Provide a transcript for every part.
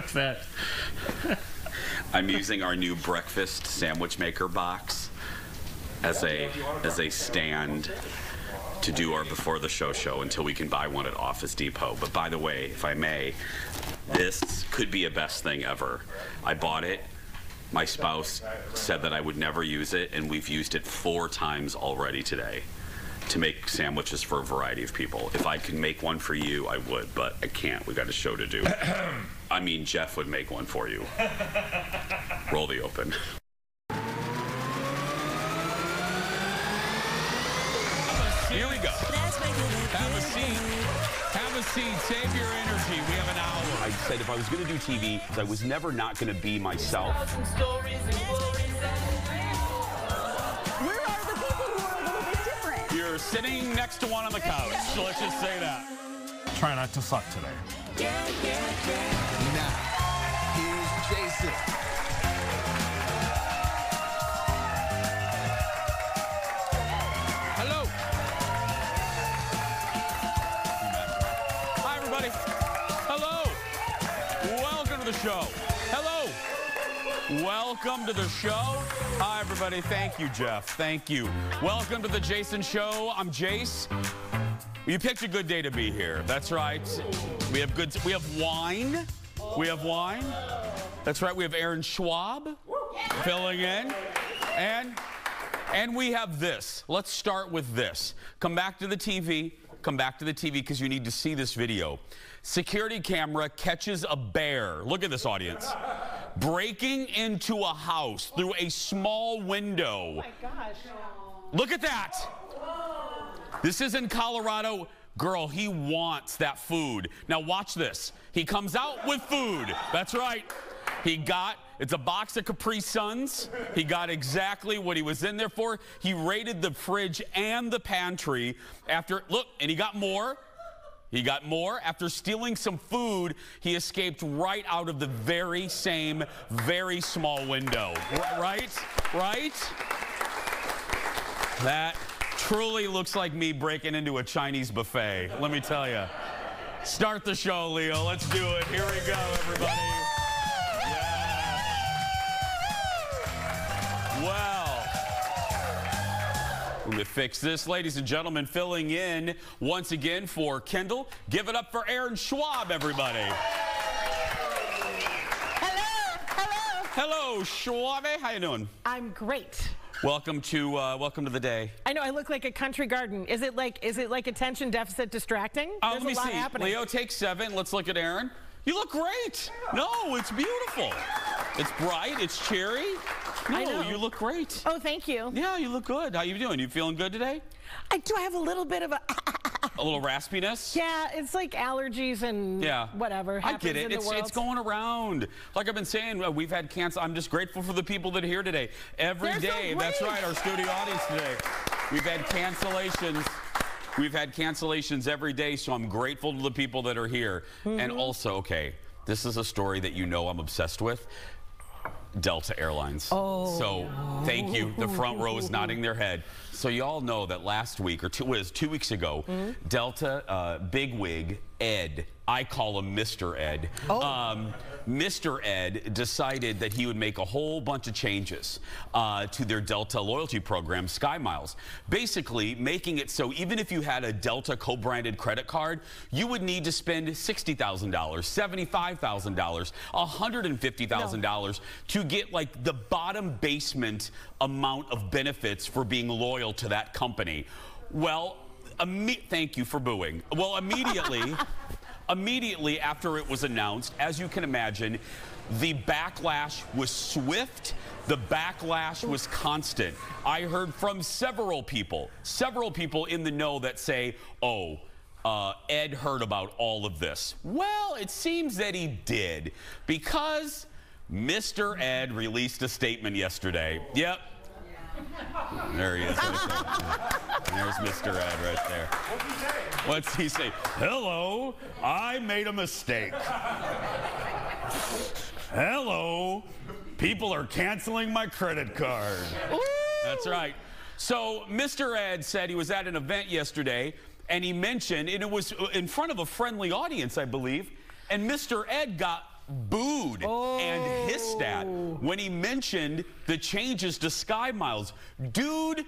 What's that? I'm using our new breakfast sandwich maker box as a as a stand to do our before the show show until we can buy one at Office Depot. But by the way, if I may, this could be a best thing ever. I bought it. My spouse said that I would never use it, and we've used it four times already today to make sandwiches for a variety of people. If I could make one for you, I would, but I can't. We got a show to do. I mean, Jeff would make one for you. Roll the open. Here we go. Have a seat. Have a seat. Save your energy. We have an hour. I said if I was going to do TV, I was never not going to be myself. Sitting next to one on the couch. So let's just say that. Try not to suck today. Now, here's Jason. Hello. Hi, everybody. Hello. Welcome to the show. Welcome to the show. Hi, everybody. Thank you, Jeff. Thank you. Welcome to the Jason Show. I'm Jace. You picked a good day to be here. That's right. We have good. We have wine. We have wine. That's right. We have Erin Schwab filling in, and and we have this. Let's start with this. Come back to the TV. Come back to the TV because you need to see this video. Security camera catches a bear. Look at this audience. Breaking into a house through a small window. Oh look at that. This is in Colorado. Girl, he wants that food. Now watch this. He comes out with food. That's right. He got it's a box of Capri Suns. He got exactly what he was in there for. He raided the fridge and the pantry after look, and he got more. He got more. After stealing some food, he escaped right out of the very same, very small window. Right? Right? That truly looks like me breaking into a Chinese buffet. Let me tell you. Start the show, Leo. Let's do it. Here we go, everybody. Let me fix this. Ladies and gentlemen, filling in once again for Kendall. Give it up for Erin Schwab, everybody. Hello, hello. Hello, Schwab. How you doing? I'm great. Welcome to uh, welcome to the day. I know I look like a country garden. Is it like is it like attention deficit distracting? Uh, There's let me a lot see. happening. Leo, take seven. Let's look at Erin. You look great. No, it's beautiful. It's bright. It's cheery. I know. you look great. Oh, thank you. Yeah, you look good. How you doing? You feeling good today? I do I have a little bit of a A little raspiness? yeah. It's like allergies and Yeah. whatever I get it. It's, it's going around. Like I've been saying, uh, we've had cancel. I'm just grateful for the people that are here today. Every They're day. That's right. Our studio audience today. We've had cancellations. We've had cancellations every day, so I'm grateful to the people that are here. Mm-hmm. And also, okay, this is a story that you know I'm obsessed with. Delta Airlines. Oh. So thank you. The front row is nodding their head. So you all know that last week, or two, was two weeks ago, Mm-hmm. Delta uh, bigwig Ed, I call him Mr. Ed. Oh. Um, Mr. Ed decided that he would make a whole bunch of changes uh, to their Delta loyalty program, Sky Miles. Basically, making it so even if you had a Delta co branded credit card, you would need to spend $60,000, $75,000, $150,000 to get like the bottom basement amount of benefits for being loyal to that company. Well, thank you for booing. Well, immediately. Immediately after it was announced, as you can imagine, the backlash was swift. The backlash was constant. I heard from several people, several people in the know that say, oh, uh, Ed heard about all of this. Well, it seems that he did because Mr. Ed released a statement yesterday. Yep. There he is. Right there. There's Mr. Ed right there. What's he say? Hello, I made a mistake. Hello, people are canceling my credit card. That's right. So Mr. Ed said he was at an event yesterday and he mentioned, and it was in front of a friendly audience, I believe, and Mr. Ed got booed and hissed at when he mentioned the changes to Sky Miles. Dude,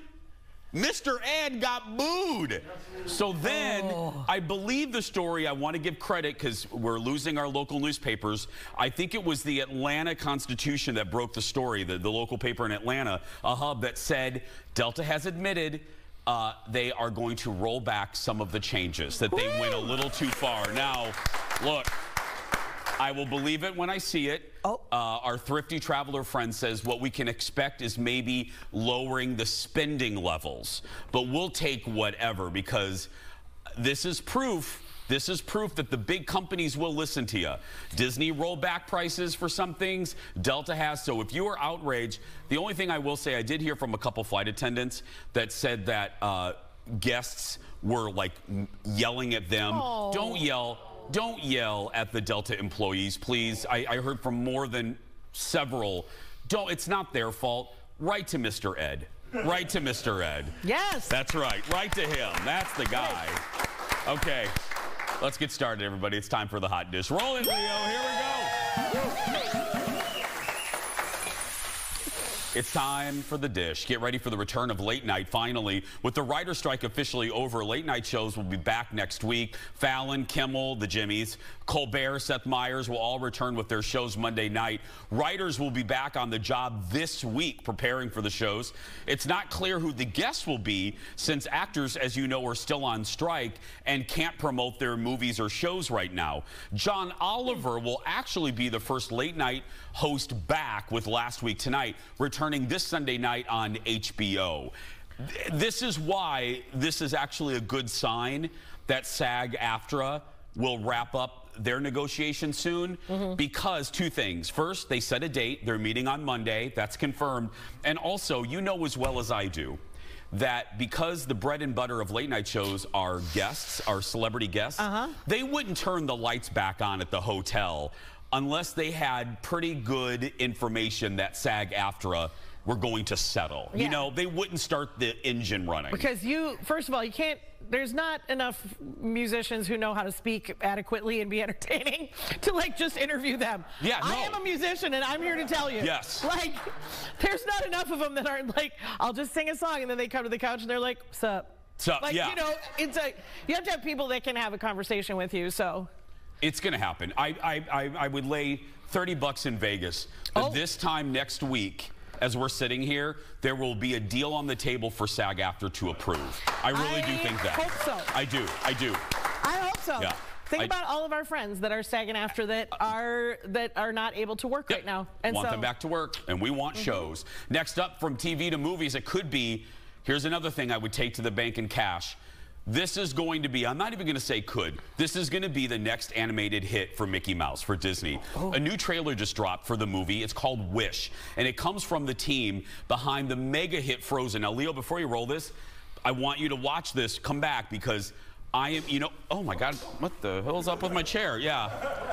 Mr. Ed got booed. So then, I believe the story, I want to give credit because we're losing our local newspapers. I think it was the Atlanta Constitution that broke the story, the, the local paper in Atlanta, a hub that said Delta has admitted uh, they are going to roll back some of the changes, that they went a little too far. Now, look. I will believe it when I see it. Oh. Uh, our thrifty traveler friend says what we can expect is maybe lowering the spending levels, but we'll take whatever because this is proof. This is proof that the big companies will listen to you. Disney rolled back prices for some things. Delta has. So if you are outraged, the only thing I will say, I did hear from a couple flight attendants that said that uh, guests were like yelling at them. Don't yell. Don't yell at the Delta employees, please. I, I heard from more than several. Don't. It's not their fault. Write to Mr. Ed. Write to Mr. Ed. Yes. That's right. Write to him. That's the guy. Okay. Let's get started, everybody. It's time for the hot dish. Roll it, Leo. Here we go. It's time for the dish. Get ready for the return of late night finally. With the writer strike officially over, late night shows will be back next week. Fallon, Kimmel, the Jimmys, Colbert, Seth Meyers will all return with their shows Monday night. Writers will be back on the job this week preparing for the shows. It's not clear who the guests will be since actors, as you know, are still on strike and can't promote their movies or shows right now. John Oliver will actually be the first late night host back with Last Week Tonight, returning this Sunday night on HBO. This is why this is actually a good sign that SAG AFTRA will wrap up their negotiation soon mm-hmm. because two things. First, they set a date. They're meeting on Monday. That's confirmed. And also, you know as well as I do that because the bread and butter of late night shows are guests, are celebrity guests, uh-huh. they wouldn't turn the lights back on at the hotel unless they had pretty good information that SAG AFTRA were going to settle. You know, they wouldn't start the engine running. Because you, first of all, you can't. There's not enough musicians who know how to speak adequately and be entertaining to like just interview them. Yeah, no. I am a musician and I'm here to tell you. Yes. Like, there's not enough of them that aren't like, I'll just sing a song and then they come to the couch and they're like, "Sup." Sup, Like yeah. you know, it's a you have to have people that can have a conversation with you. So It's going to happen. I, I, I, I would lay 30 bucks in Vegas that Oh. this time next week, as we're sitting here, there will be a deal on the table for SAG AFTRA to approve. I really do think that. I hope so. I do. I do. I hope so. Yeah. Think I- about all of our friends that are sagging after that uh, uh, are that are not able to work right now. And want so them back to work, and we want mm-hmm. shows. Next up, from TV to movies, it could be. Here's another thing I would take to the bank in cash. This is going to be, I'm not even going to say could, this is going to be the next animated hit for Mickey Mouse, for Disney. Oh. A new trailer just dropped for the movie. It's called Wish, and it comes from the team behind the mega hit Frozen. Now, Leo, before you roll this, I want you to watch this, come back, because I am, you know, oh my God, what the hell's up with my chair? Yeah.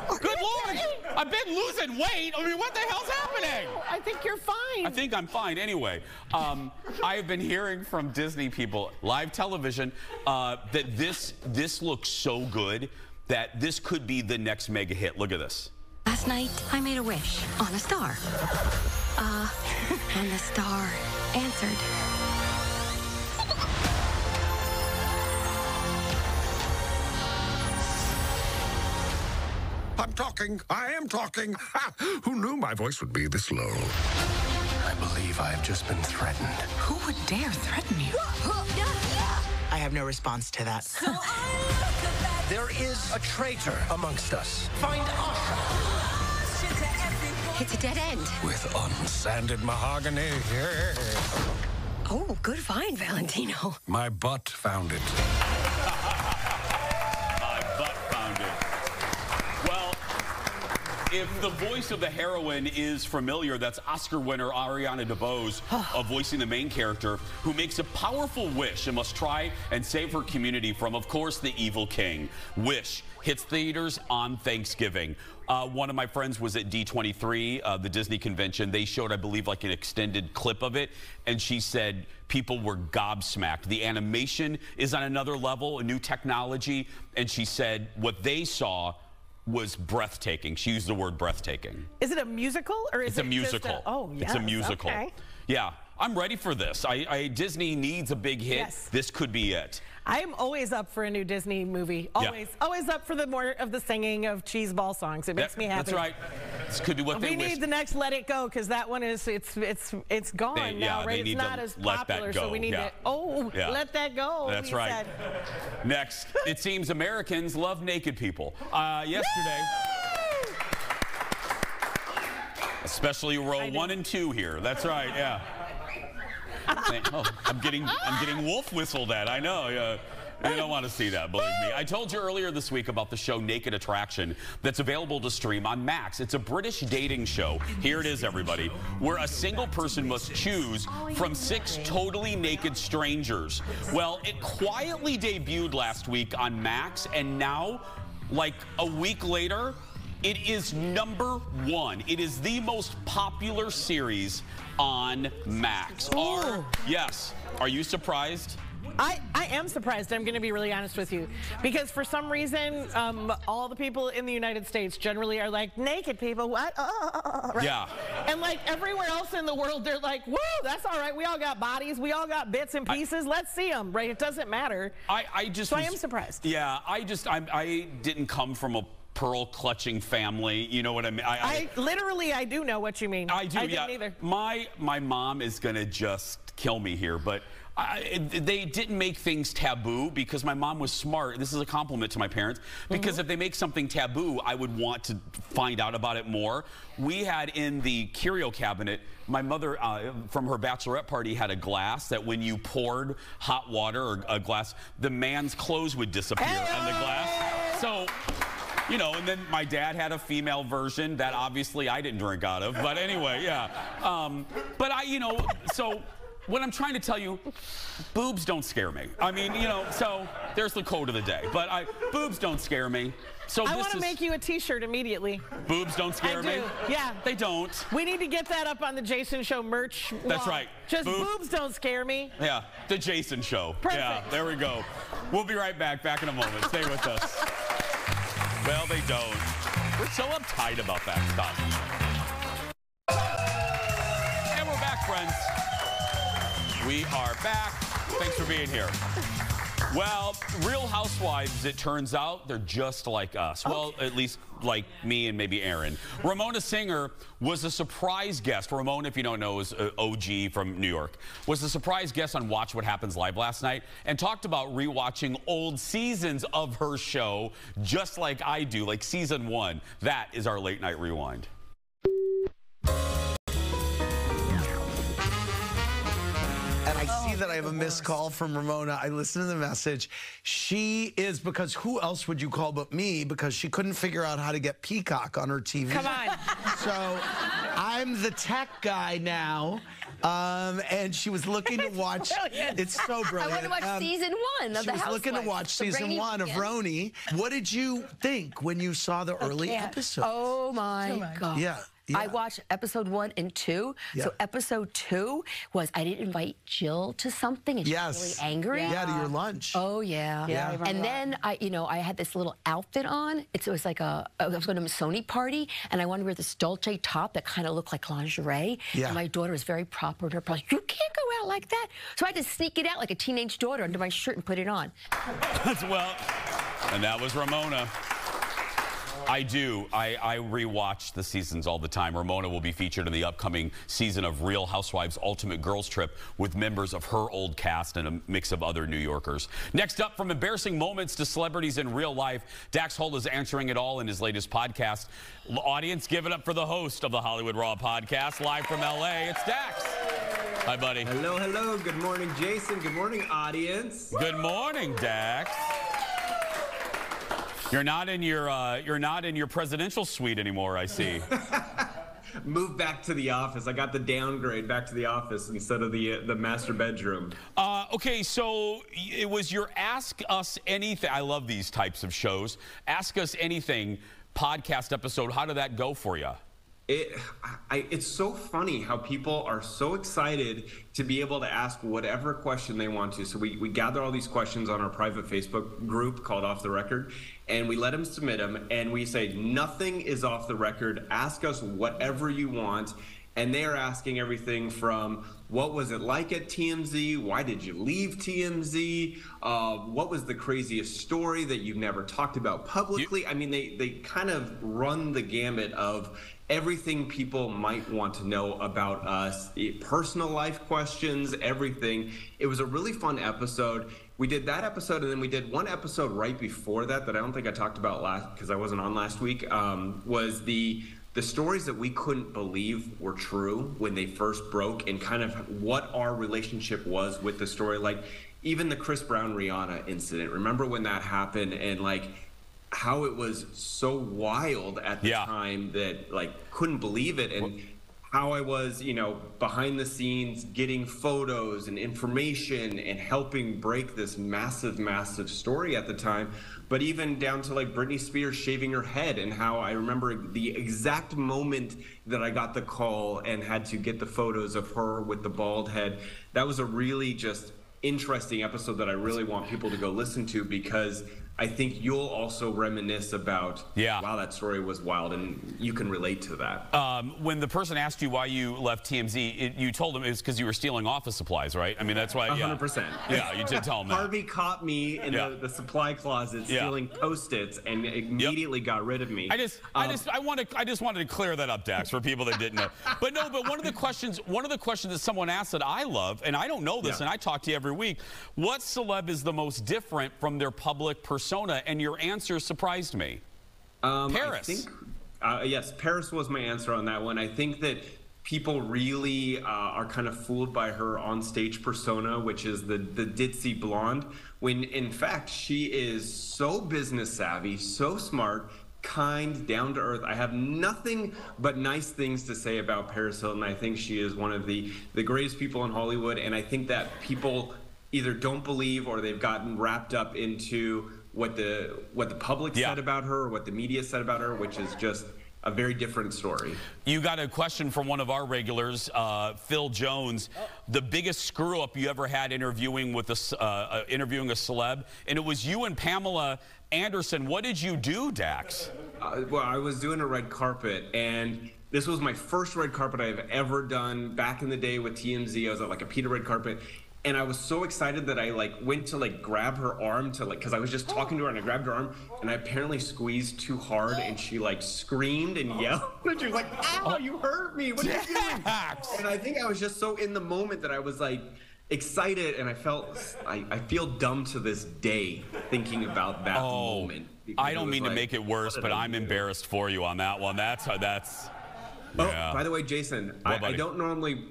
Good Lord, I've been losing weight. I mean, what the hell's happening? I think you're fine. I think I'm fine anyway. Um, I have been hearing from Disney people, live television, uh, that this this looks so good that this could be the next mega hit. Look at this. Last night, I made a wish on a star. Uh, and the star answered. I'm talking. I am talking. Ha! Who knew my voice would be this low? I believe I have just been threatened. Who would dare threaten you? I have no response to that. There is a traitor amongst us. Find Asha It's a dead end. With unsanded mahogany. Yeah. Oh, good find, Valentino. My butt found it. My butt found it. Well, if the voice of the heroine is familiar, that's Oscar winner Ariana DeBose of voicing the main character, who makes a powerful wish and must try and save her community from, of course, the evil king. Wish hits theaters on Thanksgiving. Uh, one of my friends was at D23, uh, the Disney convention. They showed, I believe, like an extended clip of it, and she said people were gobsmacked. The animation is on another level, a new technology, and she said what they saw was breathtaking. She used the word breathtaking. Is it a musical or is It's a it just musical. oh, yes. It's a musical. Okay. Yeah, I'm ready for this. I, I Disney needs a big hit. Yes. This could be it. I am always up for a new Disney movie. Yeah. Always, always up for the more of the singing of cheeseball songs. It makes That- me happy. That's right. This could be what We they wish. We need the next "Let It Go" because that one is it's it's it's gone They- now, yeah, right? they need it's not as let that popular, so we need yeah. to. Oh, Yeah. let that go. That's right. said. Next, it seems Americans love naked people. Uh, yesterday, especially row one and two here. That's right. Yeah. Oh, I'm getting I'm getting wolf whistled at. I know. Yeah. You don't want to see that, believe me. I told you earlier this week about the show Naked Attraction that's available to stream on Max. It's a British dating show. Here it is, everybody, where a single person must choose from six totally naked strangers. Well, it quietly debuted last week on Max, and now, like a week later, it is number one. It is the most popular series on Max. Are, yes. Are you surprised? I, I am surprised. I'm going to be really honest with you. Because for some reason, um, all the people in the United States generally are like, naked people, what? Oh, right? Yeah. And like everywhere else in the world, they're like, whoa, that's all right. We all got bodies. We all got bits and pieces. Let's see them, right? It doesn't matter. I, I just So I am surprised. Yeah, I just I'm, I didn't come from a pearl clutching family. You know what I mean? I, I literally, I do know what you mean. I do. I yeah. didn't either. My my mom is gonna just kill me here, but. I, they didn't make things taboo because my mom was smart. This is a compliment to my parents because Mm-hmm. if they make something taboo, I would want to find out about it more. We had in the curio cabinet, my mother uh, from her bachelorette party had a glass that when you poured hot water or a glass, the man's clothes would disappear on the glass. So you know, and then my dad had a female version that obviously I didn't drink out of. But anyway, yeah. Um, but I, you know, so what I'm trying to tell you, boobs don't scare me. I mean, you know, so there's the quote of the day. But I, boobs don't scare me. So I want to make you a T-shirt immediately. boobs don't scare I me. do. Yeah. They don't. We need to get that up on the Jason Show merch. That's right. Just Boob- boobs don't scare me. Yeah, the Jason Show. Perfect. Yeah, there we go. We'll be right back. Back in a moment. Stay with us. Well, they don't. We're so uptight about that stuff. And we're back, friends. We are back. Thanks for being here. Well, Real Housewives, it turns out, they're just like us. Well, at least like me and maybe Erin. Ramona Singer was a surprise guest. Ramona, if you don't know, is uh, OG from New York. Was a surprise guest on Watch What Happens Live last night and talked about rewatching old seasons of her show, just like I do, like season one. That is our late night rewind. That I have a missed call from Ramona. I listened to the message. She is because who else would you call but me? Because she couldn't figure out how to get Peacock on her TV. Come on. So I'm the tech guy now. Um, and she was looking to watch. brilliant. It's so I want to watch Um, season one of she The was looking to watch season rainy one of weekend. Roni. What did you think when you saw the early Yeah. episodes? Oh my god! Yeah, I watched episode one and two. Yeah. So episode two was I didn't invite Jill to something, and Yes. she was really angry. Yeah, to your lunch. Oh yeah. Yeah. I remember And then I, you know, I had this little outfit on. It was like a I was going to a Sony party, and I wanted to wear this Dolce top that kind of looked like lingerie. Yeah. And my daughter was very proper with her. Like, you can't go out like that. So I had to sneak it out like a teenage daughter under my shirt and put it on. As well. And that was Ramona. I do. I, I rewatch the seasons all the time. Ramona will be featured in the upcoming season of Real Housewives Ultimate Girls Trip with members of her old cast and a mix of other New Yorkers. Next up, from embarrassing moments to celebrities in real life, Dax Holt is answering it all in his latest podcast. Audience, give it up for the host of the Hollywood Raw podcast, live from LA. It's Dax. Hi, buddy. Hello, hello. Good morning, Jason. Good morning, audience. Good morning, Dax. You're not in your uh, you're not in your presidential suite anymore. I see. Move back to the office. I got the downgrade back to the office instead of the uh, the master bedroom. Uh, okay, so it was your Ask Us Anything. I love these types of shows. Ask Us Anything podcast episode. How did that go for you? It I, it's so funny how people are so excited to be able to ask whatever question they want to so we, we gather all these questions on our private facebook group called off the record and we let them submit them and we say nothing is off the record ask us whatever you want and they are asking everything from what was it like at TMZ? Why did you leave TMZ? Uh, what was the craziest story that you've never talked about publicly? I mean, they they kind of run the gamut of everything people might want to know about us, personal life questions, everything. It was a really fun episode. We did that episode, and then we did one episode right before that that I don't think I talked about last because I wasn't on last week. Um, was the the stories that we couldn't believe were true when they first broke and kind of what our relationship was with the story like even the chris brown rihanna incident remember when that happened and like how it was so wild at the Yeah. time that like couldn't believe it and how I was, you know, behind the scenes getting photos and information and helping break this massive, massive story at the time. But even down to like Britney Spears shaving her head and how I remember the exact moment that I got the call and had to get the photos of her with the bald head. That was a really just interesting episode that I really want people to go listen to because I think you'll also reminisce about, Yeah. wow, that story was wild, and you can relate to that. Um, when the person asked you why you left TMZ, it, you told them it was because you were stealing office supplies, right? I mean, that's why. Yeah. 100%. Yeah, you did tell them that. Harvey caught me in Yeah. the, the supply closet Yeah. stealing post-its and immediately got rid of me. I just, I Um, just, I want to, I just wanted to clear that up, Dax, for people that didn't know. But no, but one of the questions, one of the questions that someone asked that I love, and I don't know this, Yeah. and I talk to you every week. What celeb is the most different from their public persona? And your answer surprised me. Um, Paris. I think, uh, yes, Paris was my answer on that one. I think that people really uh, are kind of fooled by her on-stage persona, which is the the ditzy blonde. When in fact she is so business savvy, so smart. Kind, down to earth. I have nothing but nice things to say about Paris Hilton. I think she is one of the the greatest people in Hollywood, and I think that people either don't believe or they've gotten wrapped up into what the what the public Yeah. said about her or what the media said about her, which is just a very different story. You got a question from one of our regulars, uh, Phil Jones. The biggest screw up you ever had interviewing with a c- uh, uh, interviewing a celeb, and it was you and Pamela Anderson. What did you do, Dax? Uh, well, I was doing a red carpet, and this was my first red carpet I've ever done. Back in the day with TMZ, I was at like a PETA red carpet, and I was so excited that I like went to like grab her arm to like because I was just talking to her and I grabbed her arm and I apparently squeezed too hard and she like screamed and yelled and she was like, "Ow, you hurt me! What are you doing?" And I think I was just so in the moment that I was like excited and I felt I, I feel dumb to this day thinking about that oh, moment. because I don't mean to make it worse, but I'm do? embarrassed for you on that one. That's how that's. Oh, yeah. by the way, Jason, What, I, I don't normally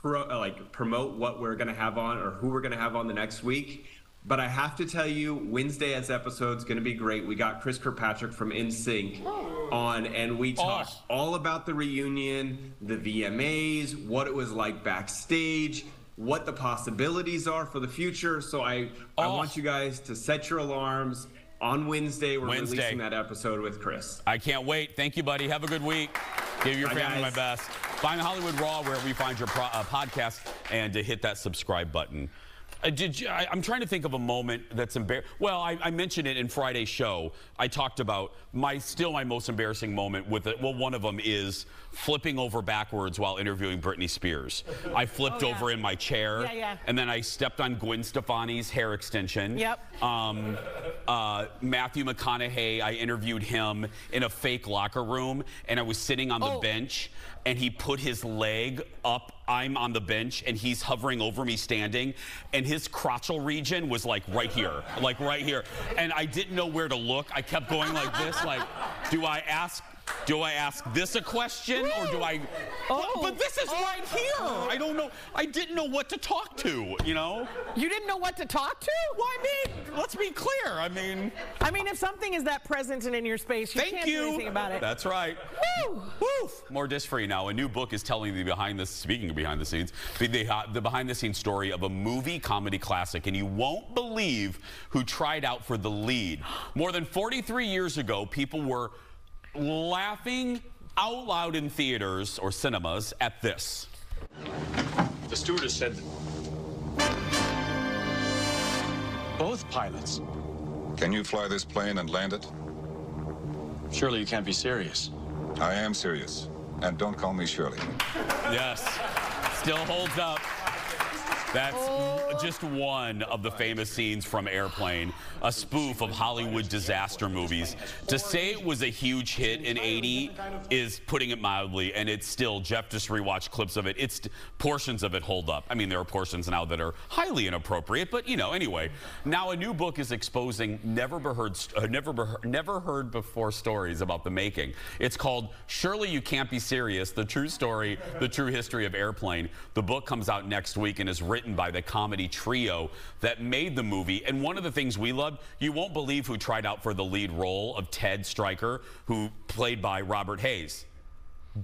pro, uh, like promote what we're gonna have on or who we're gonna have on the next week, but I have to tell you, Wednesday's episode is gonna be great. We got Chris Kirkpatrick from NSYNC on, and we talked all about the reunion, the VMAs, what it was like backstage. What the possibilities are for the future. So I, I want you guys to set your alarms. On Wednesday, we're Wednesday. releasing that episode with Chris. I can't wait. Thank you, buddy. Have a good week. Give your Bye, family my best. Find Hollywood Raw wherever you find your pro- uh, podcast and to hit that subscribe button. Uh, did you, I, I'm trying to think of a moment that's embarrassing. Well, I, I mentioned it in Friday's show. I talked about my still my most embarrassing moment with it. Well, one of them is flipping over backwards while interviewing Britney Spears. I flipped Oh, yeah. over in my chair, Yeah, yeah. and then I stepped on Gwen Stefani's hair extension. Yep. Um, uh, Matthew McConaughey, I interviewed him in a fake locker room, and I was sitting on the Oh. bench, and he put his leg up. I'm on the bench, and he's hovering over me standing, and his crotchal region was like right here, like right here. And I didn't know where to look. I kept going like this, like, do I ask? Do I ask this a question or do I? Oh. But this is right here. I don't know. I didn't know what to talk to. You know. You didn't know what to talk to? Well, I mean, let's be clear. I mean, I mean, if something is that present and in your space, you thank can't you. do anything about it. That's right. Woo! Woof. More dish free now. A new book is telling the behind the speaking of behind the scenes, the, the, uh, the behind the scenes story of a movie comedy classic, and you won't believe who tried out for the lead. More than 43 years ago, people were laughing out loud in theaters or cinemas at this. The stewardess said both pilots. Can you fly this plane and land it? Surely you can't be serious. I am serious. And don't call me Shirley. Yes, still holds up. That's just one of the famous scenes from Airplane, a spoof of Hollywood disaster movies. To say it was a huge hit in 80 is putting it mildly, and it's still, Jeff just rewatched clips of it. It's portions of it hold up. I mean, there are portions now that are highly inappropriate, but you know, anyway. Now a new book is exposing never heard, uh, never, never heard before stories about the making. It's called Surely You Can't Be Serious, the true story, the true history of Airplane. The book comes out next week and is written written by the comedy trio that made the movie. And one of the things we loved, you won't believe who tried out for the lead role of Ted Stryker, who played by Robert Hays.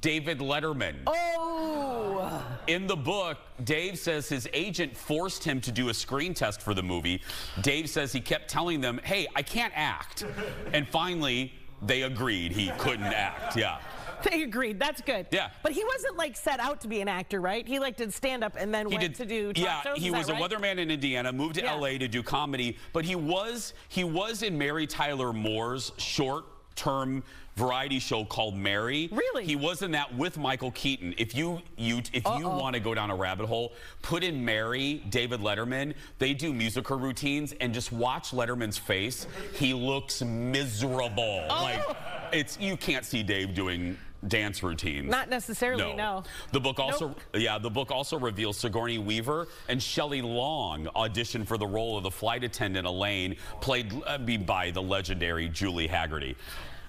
David Letterman. Oh! In the book, Dave says his agent forced him to do a screen test for the movie. Dave says he kept telling them, hey, I can't act. And finally, they agreed he couldn't act. Yeah. They agreed. That's good. Yeah. But he wasn't like set out to be an actor, right? He like did stand up and then he went did, to do talk yeah, shows. he was that a weatherman in Indiana, moved to Yeah. LA to do comedy, but he was he was in Mary Tyler Moore's short term variety show called Mary. Really? He was in that with Michael Keaton. If you you if you want to go down a rabbit hole, put in Mary, David Letterman. They do musical routines and just watch Letterman's face. He looks miserable. Oh. Like it's you can't see Dave doing dance routines. Not necessarily, no. The book also, yeah, the book also reveals Sigourney Weaver and Shelley Long auditioned for the role of the flight attendant Elaine, played uh, by the legendary Julie Hagerty.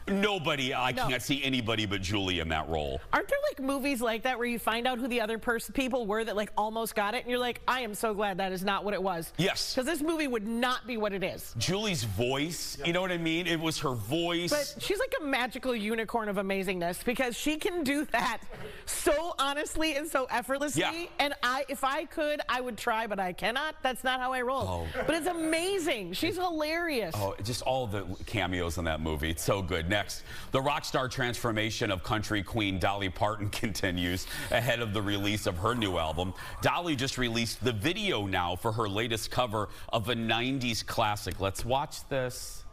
Nobody, I No. can't see anybody but Julie in that role. Aren't there like movies like that where you find out who the other person people were that like almost got it and you're like, I am so glad that is not what it was. Yes. Because this movie would not be what it is. Julie's voice, you know what I mean? It was her voice. But she's like a magical unicorn of amazingness because she can do that so honestly and so effortlessly. Yeah. And I, if I could, I would try, but I cannot. That's not how I roll. Oh. But it's amazing. She's hilarious. Oh, just all the cameos in that movie. It's so good. Next, the rock star transformation of country queen Dolly Parton continues ahead of the release of her new album. Dolly just released the video now for her latest cover of a 90s classic. Let's watch this.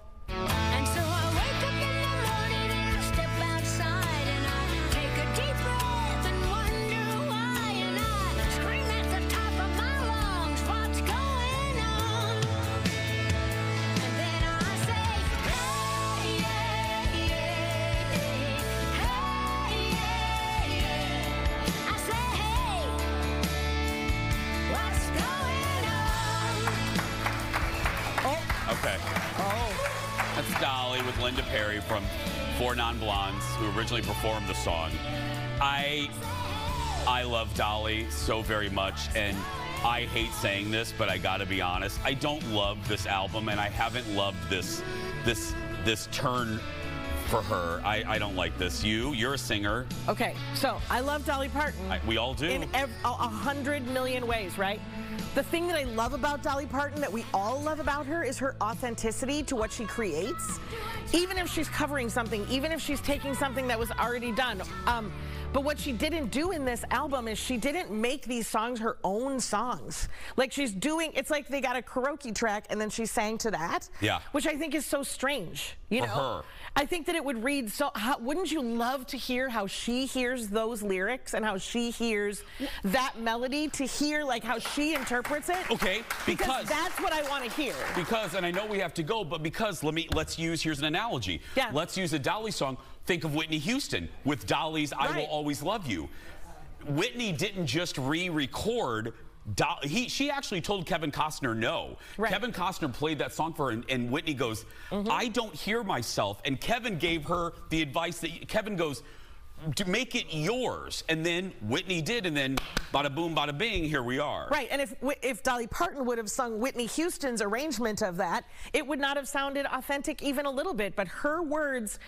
Dolly so very much, and I hate saying this, but I gotta be honest. I don't love this album, and I haven't loved this this this turn for her. I, I don't like this. You, you're a singer. Okay, so I love Dolly Parton. I, we all do. in a a hundred million ways, right? The thing that I love about Dolly Parton, that we all love about her, is her authenticity to what she creates. Even if she's covering something, even if she's taking something that was already done. Um, but what she didn't do in this album is she didn't make these songs her own songs. Like she's doing, it's like they got a karaoke track and then she sang to that. Yeah. Which I think is so strange. You For know, her. I think that it would read so. How, wouldn't you love to hear how she hears those lyrics and how she hears that melody? To hear like how she interprets it. Okay, because- that's what I want to hear. Because, and I know we have to go, but because let me let's use here's an analogy. Yeah. Let's use a Dolly song. Think of Whitney Houston with Dolly's "I Will Always Love You." Whitney didn't just re-record. Do- he, she actually told Kevin Costner no. Right. Kevin Costner played that song for her, and, and Whitney goes, mm-hmm. "I don't hear myself." And Kevin gave her the advice that Kevin goes. To make it yours, and then Whitney did, and then bada boom, bada bing, here we are. Right, and if if Dolly Parton would have sung Whitney Houston's arrangement of that, it would not have sounded authentic even a little bit. But her words,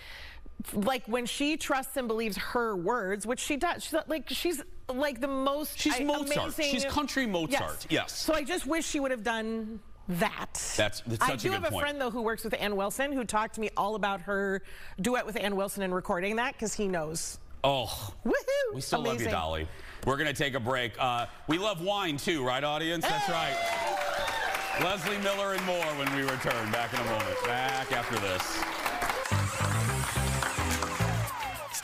like when she trusts and believes her words, which she does, she's like she's like the most. She's I- Mozart. amazing- She's country Mozart. Yes. So I just wish she would have done that. That's- that's I do have a point. friend though who works with Ann Wilson who talked to me all about her duet with Ann Wilson and recording that because he knows Oh, we still love you, Dolly. We're going to take a break. Uh, we love wine too, right, audience? That's right. Leslee Miller and more when we return. Back in a moment. Back after this.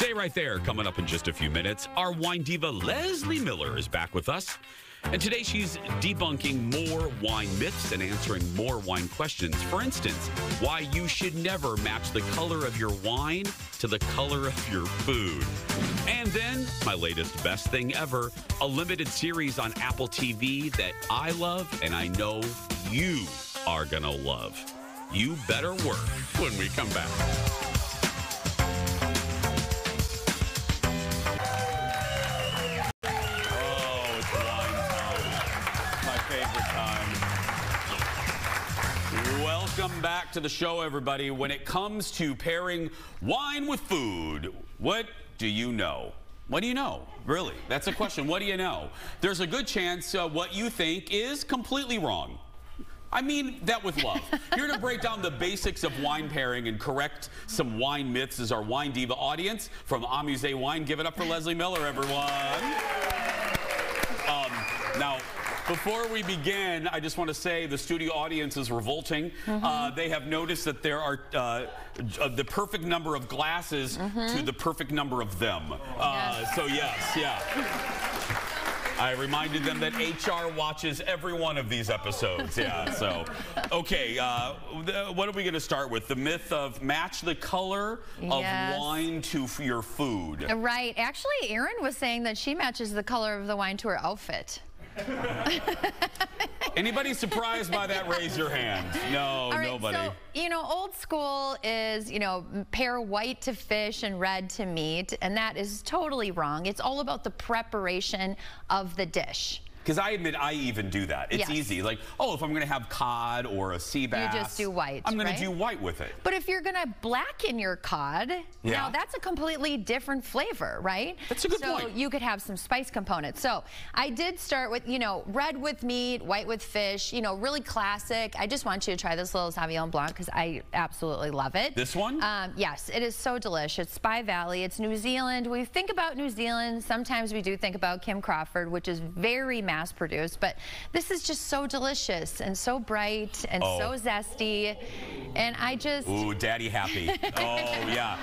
Stay right there. Coming up in just a few minutes, our wine diva Leslee Miller is back with us. And today she's debunking more wine myths and answering more wine questions. For instance, why you should never match the color of your wine to the color of your food. And then, my latest best thing ever, a limited series on Apple TV that I love and I know you are going to love. You better work when we come back. Back to the show, everybody. When it comes to pairing wine with food, what do you know? What do you know? Really? That's a question. What do you know? There's a good chance uh, what you think is completely wrong. I mean that with love. Here to break down the basics of wine pairing and correct some wine myths is our wine diva audience from Amuse Wine. Give it up for Leslee Miller, everyone. Um, now, before we begin, I just want to say the studio audience is revolting. Uh, they have noticed that there are uh, uh, the perfect number of glasses to the perfect number of them. Uh, So yes, yeah. I reminded them that HR watches every one of these episodes. Yeah, so. Okay, uh, the, what are we going to start with? The myth of match the color of Yes. wine to f- your food. Right. Actually, Erin was saying that she matches the color of the wine to her outfit. Anybody surprised by that? Raise your hand. No, right, nobody. So, you know, old school is, you know, pair white to fish and red to meat, and that is totally wrong. It's all about the preparation of the dish. Because I admit I even do that. It's Yes. easy. Like, oh, if I'm going to have cod or a sea bass, You just do white, I'm going right? to do white with it. But if you're gonna blacken your cod, Yeah. now that's a completely different flavor, right? That's a good so point. you could have some spice components. So I did start with, you know, red with meat, white with fish, you know, really classic. I just want you to try this little Sauvignon Blanc because I absolutely love it. This one? Um, yes, it is so delicious. Spy Valley, it's New Zealand. We think about New Zealand, sometimes we do think about Kim Crawford, which is very mass produced, but this is just so delicious and so bright and Oh. so zesty. And I just. Ooh, daddy happy. oh, yeah.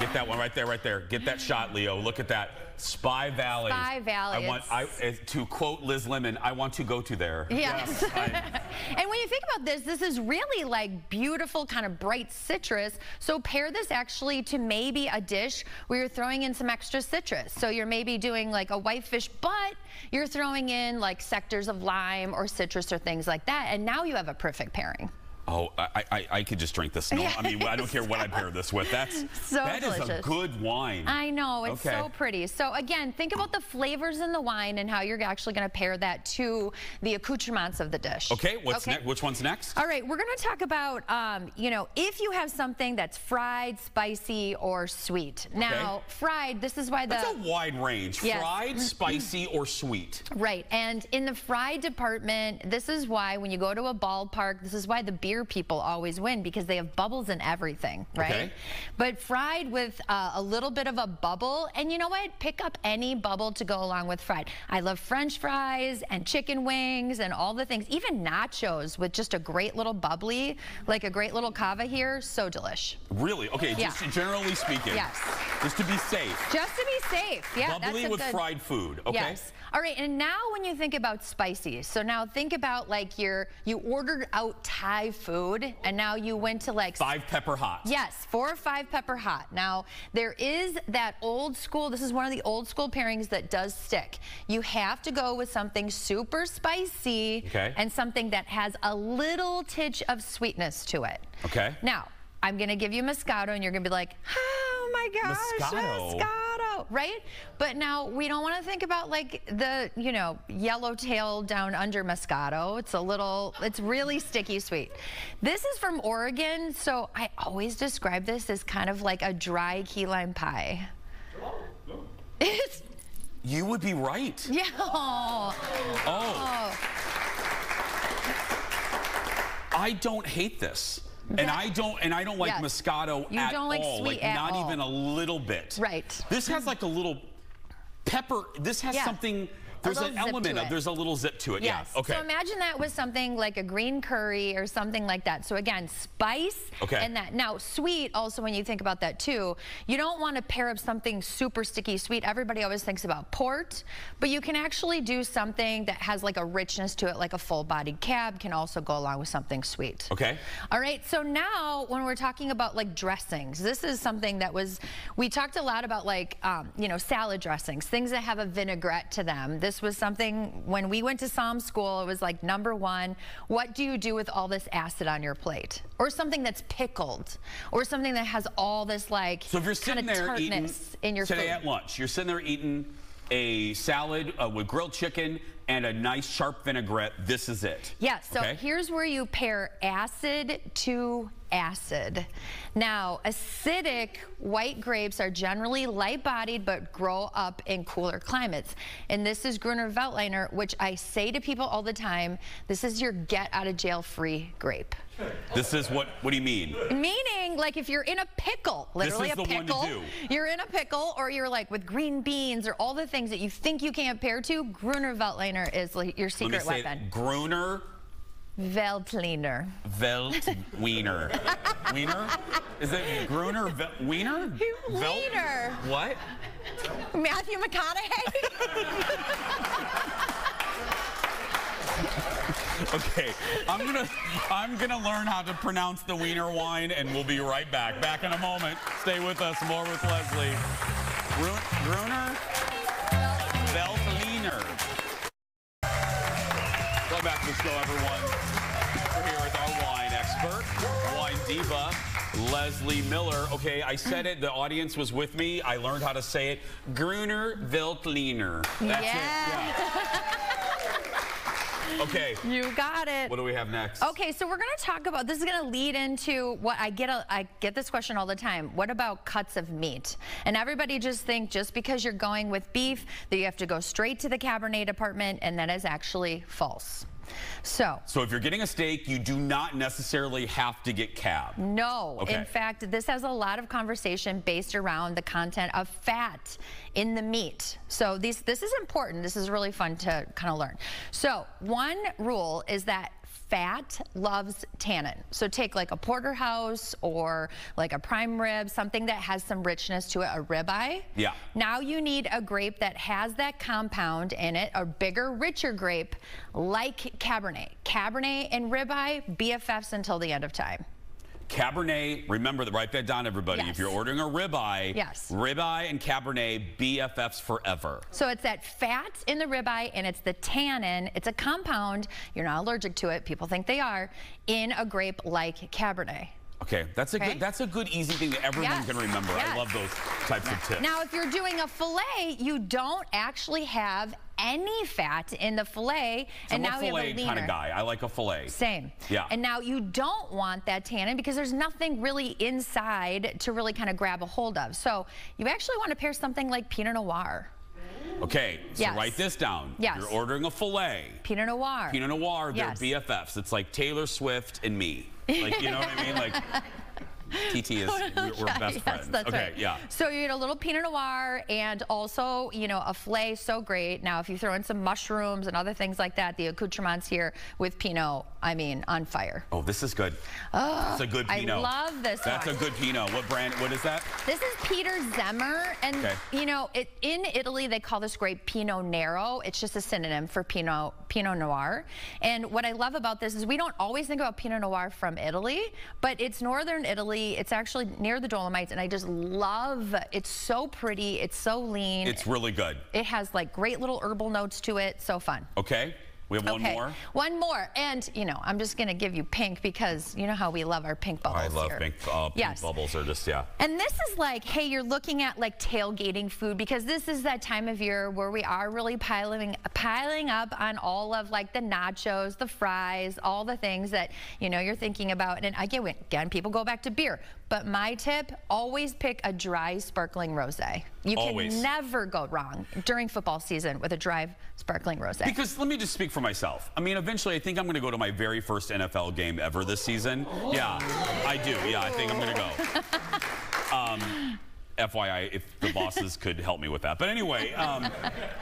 Get that one right there, right there. Get that shot, Leo. Look at that. Spy Valley. Spy Valley, I want, I, uh, to quote Liz Lemon, I want to go to there. Yes. I- and when you think about this, this is really like beautiful, kind of bright citrus. So pair this actually to maybe a dish where you're throwing in some extra citrus. So you're maybe doing like a whitefish, but you're throwing in like sectors of lime or citrus or things like that. And now you have a perfect pairing. Oh, I, I, I could just drink this. No, I mean, I don't care what I pair this with. That's So that is a good wine. I know, it's Okay. so pretty. So again, think about the flavors in the wine and how you're actually going to pair that to the accoutrements of the dish. Okay, what's next? Which one's next? All right, we're going to talk about, um, you know, if you have something that's fried, spicy, or sweet. Now, fried, this is why the. That's a wide range. Yes. Fried, spicy, or sweet. Right, and in the fried department, this is why when you go to a ballpark, this is why the beer people always win because they have bubbles in everything, right? Okay. But fried with uh, a little bit of a bubble, and you know what? Pick up any bubble to go along with fried. I love French fries and chicken wings and all the things, even nachos with just a great little bubbly, like a great little cava here, so delish. Really? Okay, Yeah. just generally speaking. Yes. Just to be safe. Just to be safe, yeah. Bubbly that's a with good- fried food. Okay. Yes. All right, and now when you think about spicy, so now think about like your you ordered out Thai food and now you went to like Five pepper hot. Yes, four or five pepper hot. Now, there is that old school, this is one of the old school pairings that does stick. You have to go with something super spicy Okay. and something that has a little titch of sweetness to it. Okay. Now, I'm gonna give you Moscato and you're gonna be like, oh my gosh, Moscato. Moscato, right? But now we don't wanna think about like the, you know, yellowtail down under Moscato. It's a little, it's really sticky sweet. This is from Oregon, so I always describe this as kind of like a dry key lime pie. It's, You would be right. yeah. Oh. Oh. I don't hate this. And I don't and I don't like Yes. Moscato You at don't like all. sweet like at not all. even a little bit. Right. This has like a little pepper. This has Yeah. something there's an element of there's a little zip to it. Yes. Yeah. Okay. So imagine that was something like a green curry or something like that. So again, spice Okay. and that. Now, sweet also when you think about that too, you don't want to pair up something super sticky sweet. Everybody always thinks about port, but you can actually do something that has like a richness to it, like a full-bodied cab can also go along with something sweet. okay. All right, so now when we're talking about like dressings, this is something that was, we talked a lot about like, um, you know, salad dressings, things that have a vinaigrette to them. This was something when we went to somm school, it was like number one, what do you do with all this acid on your plate? Or something that's pickled, or something that has all this like So if you're kind sitting of there eating tartness in your today food. at lunch, you're sitting there eating a salad uh, with grilled chicken and a nice sharp vinaigrette. This is it. Yeah, so Okay. here's where you pair acid to acid. Now, acidic white grapes are generally light bodied but grow up in cooler climates. And this is Gruner Veltliner, which I say to people all the time this is your get out of jail free grape. This is what. What do you mean? Meaning, like if you're in a pickle, literally a the one to pickle, you're in a pickle, or you're like with green beans or all the things that you think you can't pair to, Gruner Veltliner is like your Let me secret say weapon. it. Gruner Veltliner. Welt Wiener. Wiener? Is it Gruner Vel- Wiener? Wiener. What? Matthew McConaughey. Okay, I'm gonna I'm gonna learn how to pronounce the Wiener wine, and we'll be right back. Back in a moment. Stay with us. More with Leslee. Gru- Gruner Welcome back to the show, everyone. We're here with our wine expert, wine diva, Leslee Miller. Okay, I said it. The audience was with me. I learned how to say it. Gruner Veltliner. That's it. Okay. You got it. What do we have next? Okay, so we're going to talk about this is going to lead into what I get a, I get this question all the time. What about cuts of meat? And everybody just think just because you're going with beef that you have to go straight to the Cabernet department and that is actually false. So, So if you're getting a steak, you do not necessarily have to get cab. No. Okay. In fact, this has a lot of conversation based around the content of fat in the meat. So these, this is important. This is really fun to kind of learn. So one rule is that fat loves tannin. So take like a porterhouse or like a prime rib, something that has some richness to it, a ribeye. Yeah. Now you need a grape that has that compound in it, a bigger, richer grape like Cabernet. Cabernet and ribeye, BFFs until the end of time. Cabernet, remember that, write that down, everybody. Yes. If you're ordering a ribeye, Yes. ribeye and Cabernet, BFFs forever. So it's that fat in the ribeye and it's the tannin. It's a compound. You're not allergic to it. People think they are in a grape like Cabernet. Okay, that's a Okay. good. That's a good, easy thing that everyone Yes. can remember. I love those types of tips. Now, if you're doing a fillet, you don't actually have any fat in the fillet, so and I'm now a we have fillet a leaner. kind of guy. I like a fillet. Same. Yeah. And now you don't want that tannin because there's nothing really inside to really kind of grab a hold of. So you actually want to pair something like Pinot Noir. Okay, so Yes. write this down. Yes. You're ordering a fillet. Pinot Noir. Pinot Noir, they're Yes. BFFs. It's like Taylor Swift and me. Like, you know what I mean? Like, TT is, we're, we're best yes, friends. that's okay, right. yeah. So you get a little Pinot Noir and also, you know, a filet, so great. Now, if you throw in some mushrooms and other things like that, the accoutrements here with Pinot, I mean, on fire. Oh, this is good. Oh, That's a good Pinot. I love this That's a good Pinot. What brand? What is that? This is Peter Zemmer, and Okay. you know, it, in Italy they call this grape Pinot Nero. It's just a synonym for Pinot Pinot Noir. And what I love about this is we don't always think about Pinot Noir from Italy, but it's northern Italy. It's actually near the Dolomites, and I just love. It's so pretty. It's so lean. It's really good. it has like great little herbal notes to it. So fun. Okay, we have one okay, more. One more, and you know, I'm just gonna give you pink because you know how we love our pink bubbles I love here. pink, uh, pink Yes. bubbles. Are just yeah. And this is like, hey, you're looking at like tailgating food because this is that time of year where we are really piling piling up on all of like the nachos, the fries, all the things that you know you're thinking about. And again, again, people go back to beer. But my tip, always pick a dry sparkling rosé. You can Always. never go wrong during football season with a dry sparkling rosé. Because let me just speak for myself. I mean, eventually, I think I'm going to go to my very first NFL game ever this season. Yeah, I do. Yeah, I think I'm going to go. Um, FYI, if the bosses could help me with that. But anyway, um,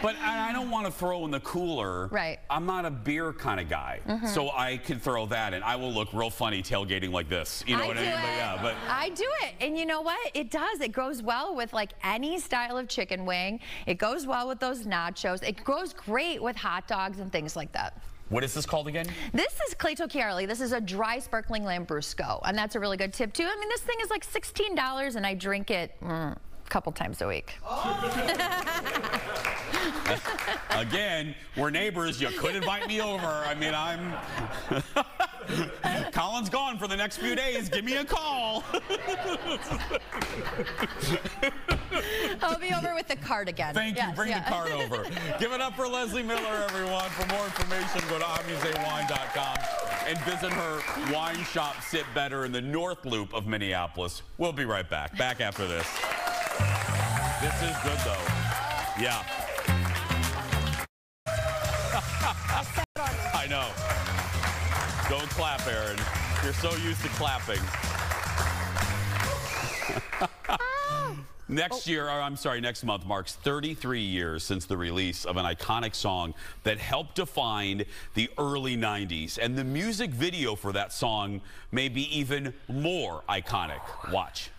but I I don't want to throw in the cooler. Right. I'm not a beer kind of guy, Mhm. so I could throw that in. I will look real funny tailgating like this. You know I what I mean? But it. yeah, but I do it. And you know what? It does. It goes well with like any style of chicken wing. It goes well with those nachos. It goes great with hot dogs and things like that. What is this called again? This is Cleto Chiarli. This is a dry sparkling Lambrusco. And that's a really good tip too. I mean, this thing is like $16 and I drink it mm, a couple times a week. Again, we're neighbors. You could invite me over. I mean, I'm. Colin's gone for the next few days. Give me a call. I'll be over with the card again. Thank you. Bring yeah. the card over. Give it up for Leslee Miller, everyone. For more information, go to amusewine.com and visit her wine shop, Sip Better, in the North Loop of Minneapolis. We'll be right back. Back after this. This is good, though. Yeah. I know. Don't clap, Erin. You're so used to clapping. Next year, or I'm sorry, next month marks 33 years since the release of an iconic song that helped define the early 90s. And the music video for that song may be even more iconic. Watch.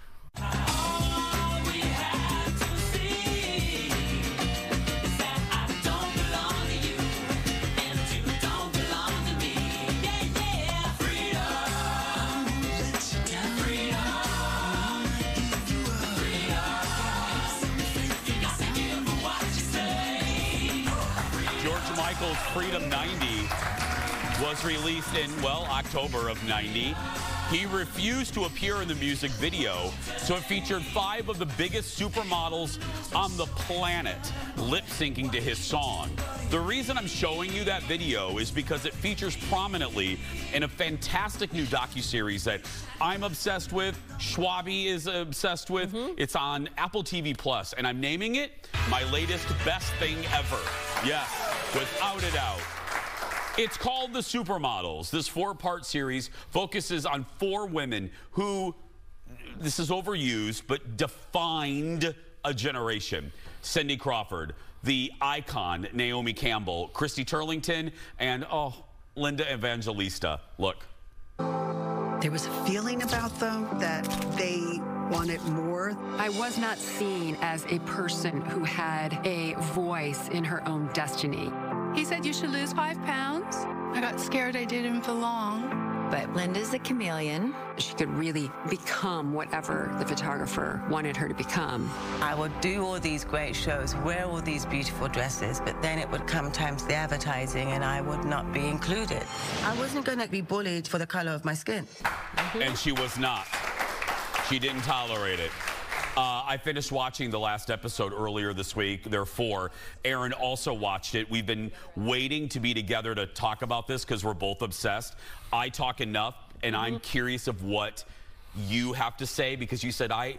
Freedom 90 was released in, well, October of 90. He refused to appear in the music video, so it featured five of the biggest supermodels on the planet lip syncing to his song. The reason I'm showing you that video is because it features prominently in a fantastic new docuseries that I'm obsessed with, Schwabi is obsessed with. Mm-hmm. It's on Apple TV Plus, and I'm naming it my latest best thing ever. Yes, without a doubt. It's called The Supermodels. This four part series focuses on four women who, this is overused, but defined a generation. Cindy Crawford, the icon Naomi Campbell, Christy Turlington, and oh, Linda Evangelista. Look. There was a feeling about them that they wanted more. I was not seen as a person who had a voice in her own destiny. He said you should lose five pounds. I got scared I didn't belong. But Linda's a chameleon. She could really become whatever the photographer wanted her to become. I would do all these great shows, wear all these beautiful dresses, but then it would come time to the advertising and I would not be included. I wasn't going to be bullied for the color of my skin. And she was not. She didn't tolerate it. Uh, I finished watching the last episode earlier this week. There are four. Erin also watched it. We've been waiting to be together to talk about this because we're both obsessed. I talk enough, and I'm curious of what you have to say because you said I.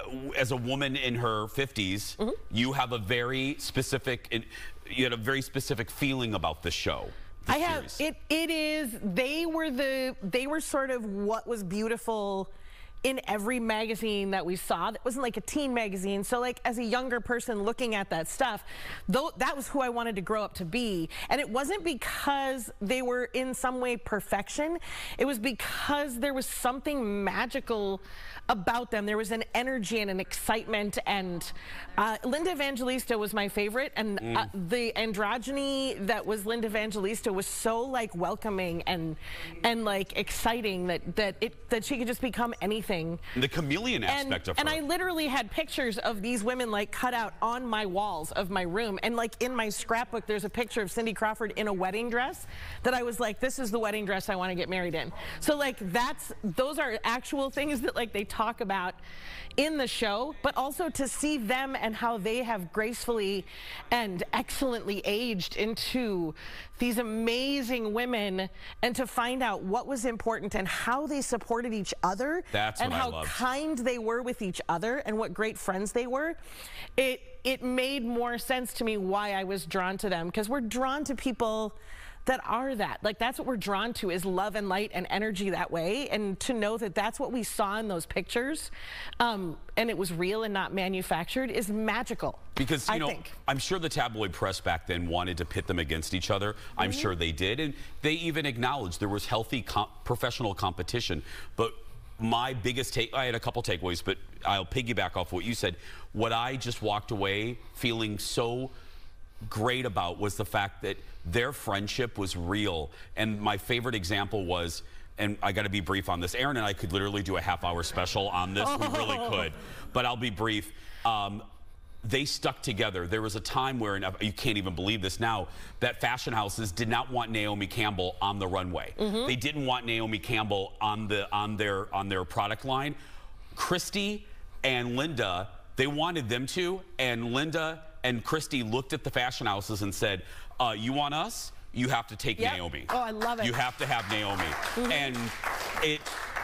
uh, As a woman in her 50s, you have a very specific, you had a very specific feeling about this show. I have it. It is. They were the. They were sort of what was beautiful in every magazine that we saw. That wasn't like a teen magazine. So like as a younger person looking at that stuff, though that was who I wanted to grow up to be. And it wasn't because they were in some way perfection. It was because there was something magical about them. There was an energy and an excitement. And uh, Linda Evangelista was my favorite. And uh, the androgyny that was Linda Evangelista was so like welcoming and and like exciting that that it that she could just become anything. The chameleon And, aspect of her. and I literally had pictures of these women like cut out on my walls of my room. And like in my scrapbook, there's a picture of Cindy Crawford in a wedding dress that I was like, this is the wedding dress I want to get married in. So like that's, those are actual things that like they talk about in the show, but also to see them and how they have gracefully and excellently aged into these amazing women and to find out what was important and how they supported each other That's and how kind they were with each other and what great friends they were, it it made more sense to me why I was drawn to them because we're drawn to people that are that. Like that's what we're drawn to is love and light and energy that way and to know that that's what we saw in those pictures um, and it was real and not manufactured is magical. Because, you I know, think. I'm sure the tabloid press back then wanted to pit them against each other. I'm Mhm. sure they did. And they even acknowledged there was healthy com- professional competition. But my biggest take, I had a couple takeaways, but I'll piggyback off what you said. What I just walked away feeling so great about was the fact that their friendship was real. And my favorite example was, and I got to be brief on this. Erin and I could literally do a half hour special on this. We really could. But I'll be brief. Um, they stuck together. There was a time where, and you can't even believe this now, that fashion houses did not want Naomi Campbell on the runway. Mhm. They didn't want Naomi Campbell on the on their on their product line. Christy and Linda, they wanted them to, and Linda and Christy looked at the fashion houses and said, uh, "You want us? You have to take Yep. Naomi. Oh, I love it. You have to have Naomi." Mhm. And it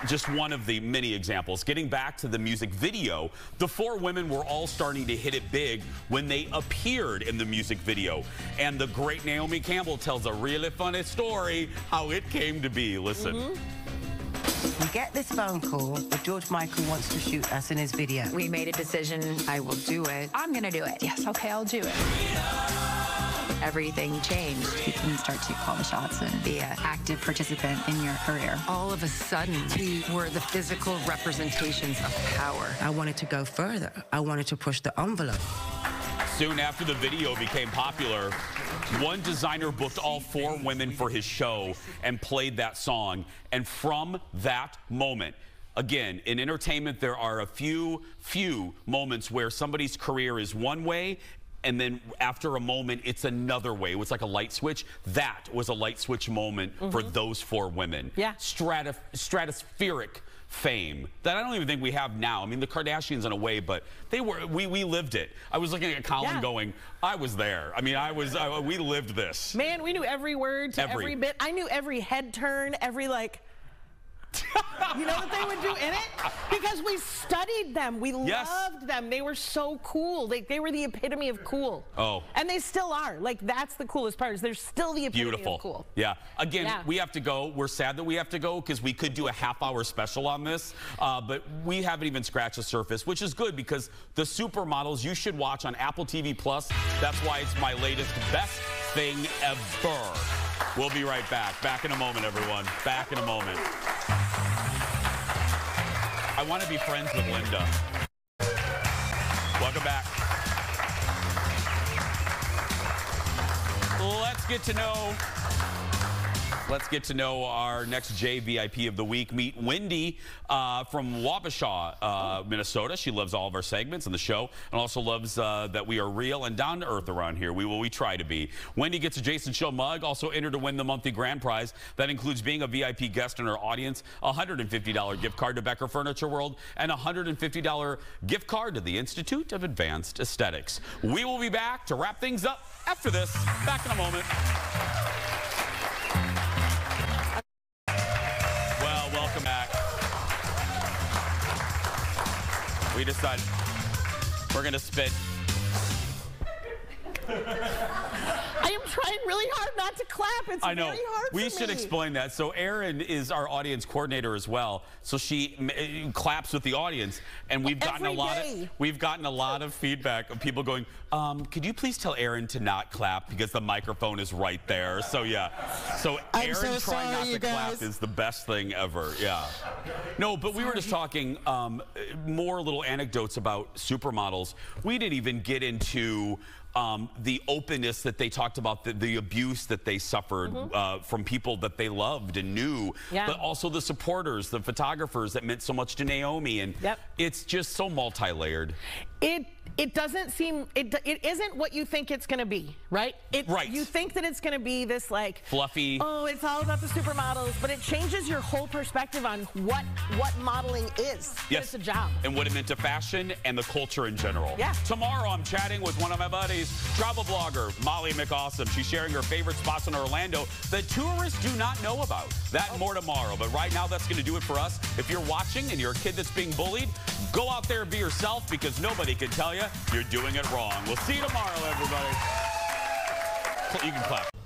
just one of the many examples. Getting back to the music video, the four women were all starting to hit it big when they appeared in the music video. And the great Naomi Campbell tells a really funny story how it came to be. Listen. We get this phone call that George Michael wants to shoot us in his video. We made a decision. I will do it. I'm going to do it. Yes, okay, I'll do it. Everything changed. You can start to call the shots and be an active participant in your career. All of a sudden, we were the physical representations of power. I wanted to go further. I wanted to push the envelope. Soon after the video became popular, one designer booked all four women for his show and played that song. And from that moment, again, in entertainment, there are a few, few moments where somebody's career is one way. And then after a moment, it's another way. It's like a light switch. That was a light switch moment for Mhm. those four women. Yeah. Stratif- stratospheric fame that I don't even think we have now. I mean, the Kardashians in a way, but they were we we lived it. I was looking at Colin Yeah. going, I was there. I mean, I was I, we lived this. Man, we knew every word Every. every, bit. I knew every head turn, every like. you know what they would do in it? Because we studied them. We Yes. loved them. They were so cool. They, they were the epitome of cool. Oh. And they still are. Like that's the coolest part. Is they're still the epitome Beautiful. of cool. Yeah. Again, Yeah. we have to go. We're sad that we have to go because we could do a half hour special on this, uh, but we haven't even scratched the surface, which is good because the supermodels you should watch on Apple TV Plus. That's why it's my latest best thing ever. We'll be right back. Back in a moment, everyone. Back in a moment. I want to be friends with Linda. Welcome back. Let's get to know. Let's get to know our next JVIP of the week. Meet Wendy uh, from Wabasha, uh, Minnesota. She loves all of our segments and the show, and also loves uh, that we are real and down to earth around here. We will. We try to be. Wendy gets a Jason Show mug. Also entered to win the monthly grand prize. That includes being a VIP guest in our audience, a $150 gift card to Becker Furniture World, and a $150 gift card to the Institute of Advanced Aesthetics. We will be back to wrap things up after this. Back in a moment. We decided we're going to spit. I am trying really hard not to clap. It's I know. very hard We should me. explain that. So Erin is our audience coordinator as well. So she m- uh, claps with the audience, and we've gotten Every a lot day. of we've gotten a lot of feedback of people going, um, "Could you please tell Erin to not clap because the microphone is right there." So yeah. So Erin so trying not to clap is the best thing ever. Yeah. No, but we were just talking um, more little anecdotes about supermodels. We didn't even get into um, the openness that they talked about, the, the abuse that they suffered uh, from people that they loved and knew, Yeah. but also the supporters, the photographers that meant so much to Naomi. And Yep. it's just so multi layered. It it doesn't seem it it isn't what you think it's going to be, right? It, Right. You think that it's going to be this like Fluffy. Oh, it's all about the supermodels, but it changes your whole perspective on what what modeling is. Yes. It's a job. And what it meant to fashion and the culture in general. Yeah. Tomorrow I'm chatting with one of my buddies, travel blogger Molly McAwesome. She's sharing her favorite spots in Orlando that tourists do not know about. That and more tomorrow. But right now, that's going to do it for us. If you're watching and you're a kid that's being bullied, go out there and be yourself because nobody can tell you you're doing it wrong. We'll see you tomorrow, everybody. You can clap.